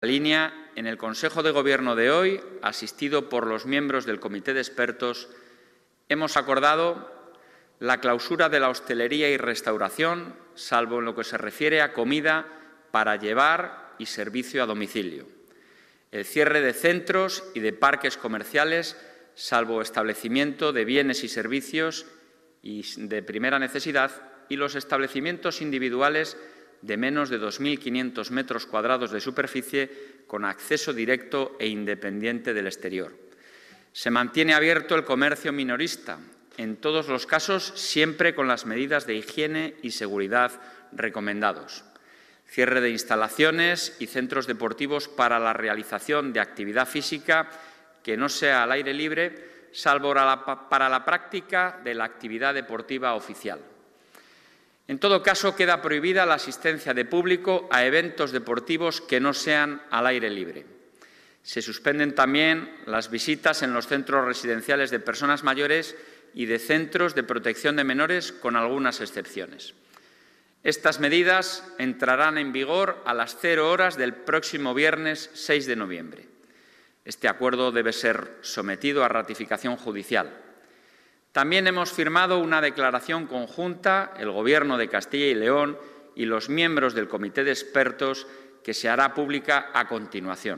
línea, en el Consejo de Gobierno de hoy, asistido por los miembros del Comité de Expertos, hemos acordado la clausura de la hostelería y restauración, salvo en lo que se refiere a comida para llevar y servicio a domicilio, el cierre de centros y de parques comerciales, salvo establecimiento de bienes y servicios de primera necesidad, y los establecimientos individuales de menos de 2.500 metros cuadrados de superficie con acceso directo e independiente del exterior. Se mantiene abierto el comercio minorista, en todos los casos siempre con las medidas de higiene y seguridad recomendados. Cierre de instalaciones y centros deportivos para la realización de actividad física que no sea al aire libre, salvo para la práctica de la actividad deportiva oficial. En todo caso, queda prohibida la asistencia de público a eventos deportivos que no sean al aire libre. Se suspenden también las visitas en los centros residenciales de personas mayores y de centros de protección de menores, con algunas excepciones. Estas medidas entrarán en vigor a las cero horas del próximo viernes 6 de noviembre. Este acuerdo debe ser sometido a ratificación judicial. También hemos firmado una declaración conjunta, el Gobierno de Castilla y León y los miembros del Comité de Expertos, que se hará pública a continuación.